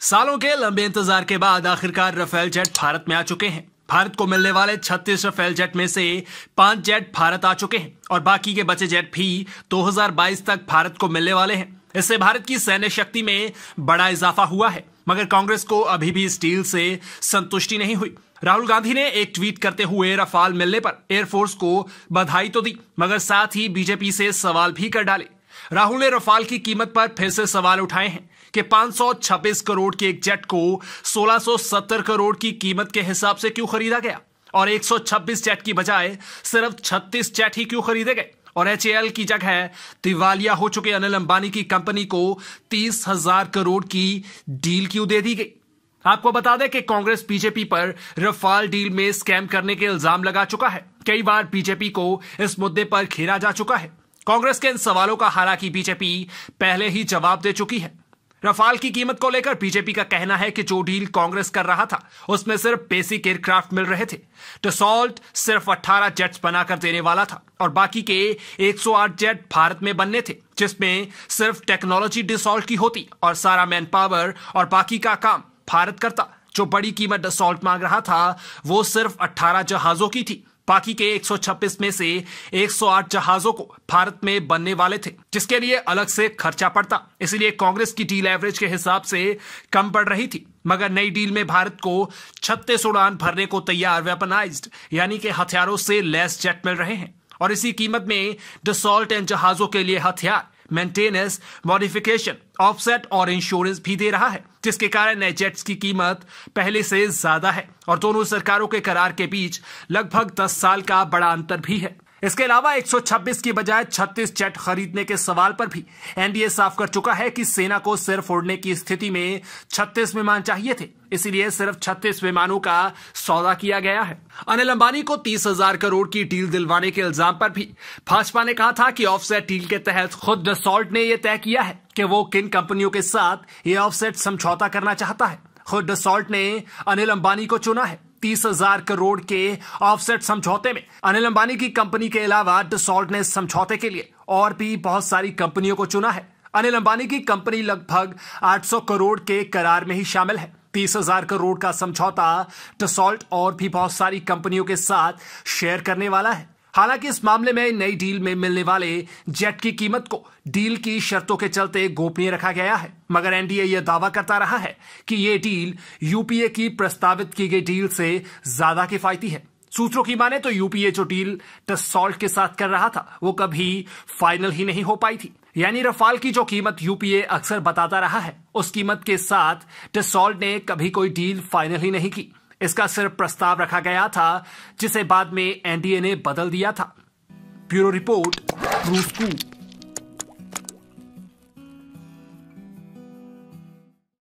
सालों के लंबे इंतज़ार के बाद आखिरकार रफेल जेट भारत में आ चुके हैं। भारत को मिलने वाले 36 रफेल जेट में से पाँच जेट भारत आ चुके हैं और बाकी के बचे जेट भी 2022 तक भारत को मिलने वाले हैं। इससे भारत की सैन्य शक्ति में बड़ा इजाफा हुआ है, मगर कांग्रेस को अभी भी इस डील से संतुष्टि नहीं हुई। राहुल गांधी ने एक ट्वीट करते हुए रफाल मिलने पर एयरफोर्स को बधाई तो दी, मगर साथ ही बीजेपी से सवाल भी कर डाले। राहुल ने रफाल की कीमत पर फिर से सवाल उठाए हैं कि 526 करोड़ के एक जेट को 1670 करोड़ की कीमत के हिसाब से क्यों खरीदा गया? और 126 जेट की बजाय सिर्फ़ 36 जेट ही क्यों खरीदे गए? और एच की जगह दिवालिया हो चुके अनिल अंबानी की कंपनी को तीस हज़ार करोड़ की डील क्यों दे दी गई? आपको बता दें कि कांग्रेस बीजेपी पर रफाल डील में स्कैम करने के इल्ज़ाम लगा चुका है। कई बार बीजेपी को इस मुद्दे पर घेरा जा चुका है। कांग्रेस के इन सवालों का हालाँकि बीजेपी पहले ही जवाब दे चुकी है। रफाल की कीमत को लेकर बीजेपी का कहना है कि जो डील कांग्रेस कर रहा था, उसमें सिर्फ़ बेसिक एयरक्राफ्ट मिल रहे थे। डिसॉल्ट सिर्फ़ 18 जेट्स बनाकर देने वाला था और बाकी के 108 जेट भारत में बनने थे, जिसमें सिर्फ़ टेक्नोलॉजी डिसॉल्ट की होती और सारा मैन पावर और बाकी का काम भारत करता। जो बड़ी कीमत डिसॉल्ट मांग रहा था, वो सिर्फ़ 18 जहाजों की थी। बाकी के 126 में से 108 जहाजों को भारत में बनने वाले थे, जिसके लिए अलग से खर्चा पड़ता। इसलिए कांग्रेस की डील एवरेज के हिसाब से कम पड़ रही थी। मगर नई डील में भारत को छत्तीस उड़ान भरने को तैयार वेपनाइज यानी कि हथियारों से लेस जेट मिल रहे हैं। और इसी कीमत में डिसॉल्ट एंड जहाजों के लिए हथियार मेंटेनेंस मॉडिफिकेशन ऑफसेट और इंश्योरेंस भी दे रहा है, जिसके कारण नए जेट्स की कीमत पहले से ज़्यादा है और दोनों सरकारों के करार के बीच लगभग 10 साल का बड़ा अंतर भी है। इसके अलावा 126 की बजाय 36 जेट खरीदने के सवाल पर भी एनडीए साफ़ कर चुका है कि सेना को सिर्फ़ उड़ने की स्थिति में 36 विमान चाहिए थे। इसीलिए सिर्फ़ 36 विमानों का सौदा किया गया है। अनिल अंबानी को तीस हज़ार करोड़ की डील दिलवाने के इल्ज़ाम पर भी भाजपा ने कहा था कि ऑफसेट डील के तहत खुद डसॉल्ट ने यह तय किया है कि वो किन कंपनियों के साथ ये ऑफसेट समझौता करना चाहता है। खुद डसॉल्ट ने अनिल अंबानी को चुना है। तीस हज़ार करोड़ के ऑफसेट समझौते में। अनिल अंबानी की कंपनी के अलावा डिसॉल्ट ने समझौते के लिए और भी बहुत सारी कंपनियों को चुना है। अनिल अंबानी की कंपनी लगभग 800 करोड़ के करार में ही शामिल है। तीस हज़ार करोड़ का समझौता डिसॉल्ट और भी बहुत सारी कंपनियों के साथ शेयर करने वाला है। हालाँकि इस मामले में नई डील में मिलने वाले जेट की कीमत को डील की शर्तों के चलते गोपनीय रखा गया है। मगर एनडीए यह दावा करता रहा है कि यह डील यूपीए की प्रस्तावित की गई डील से ज़्यादा किफायती है। सूत्रों की माने तो यूपीए जो डील टसॉल्ट के साथ कर रहा था, वो कभी फाइनल ही नहीं हो पाई थी। यानी रफाल की जो कीमत यूपीए अक्सर बताता रहा है, उस कीमत के साथ टसॉल्ट ने कभी कोई डील फाइनल ही नहीं की। इसका सिर्फ़ प्रस्ताव रखा गया था, जिसे बाद में एनडीए ने बदल दिया था। ब्यूरो रिपोर्ट रूस